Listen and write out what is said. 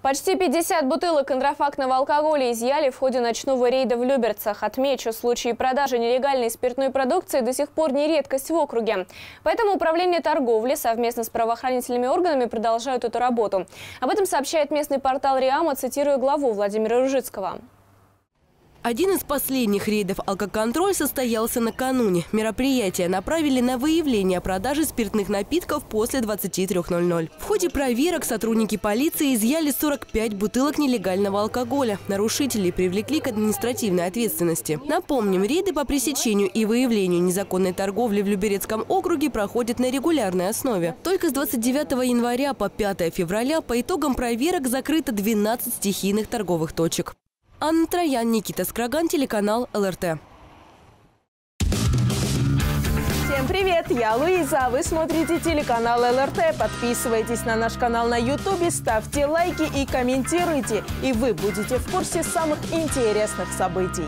Почти 50 бутылок контрафактного алкоголя изъяли в ходе ночного рейда в Люберцах. Отмечу, случаи продажи нелегальной спиртной продукции до сих пор не редкость в округе. Поэтому Управление торговли совместно с правоохранительными органами продолжают эту работу. Об этом сообщает местный портал «Риама», цитируя главу Владимира Ружицкого. Один из последних рейдов «Алкоконтроль» состоялся накануне. Мероприятие направили на выявление продажи спиртных напитков после 23.00. В ходе проверок сотрудники полиции изъяли 45 бутылок нелегального алкоголя. Нарушителей привлекли к административной ответственности. Напомним, рейды по пресечению и выявлению незаконной торговли в Люберецком округе проходят на регулярной основе. Только с 29 января по 5 февраля по итогам проверок закрыто 12 стихийных торговых точек. Анна Троян, Никита Скраган, телеканал ЛРТ. Всем привет, я Луиза, вы смотрите телеканал ЛРТ. Подписывайтесь на наш канал на ютубе, ставьте лайки и комментируйте. И вы будете в курсе самых интересных событий.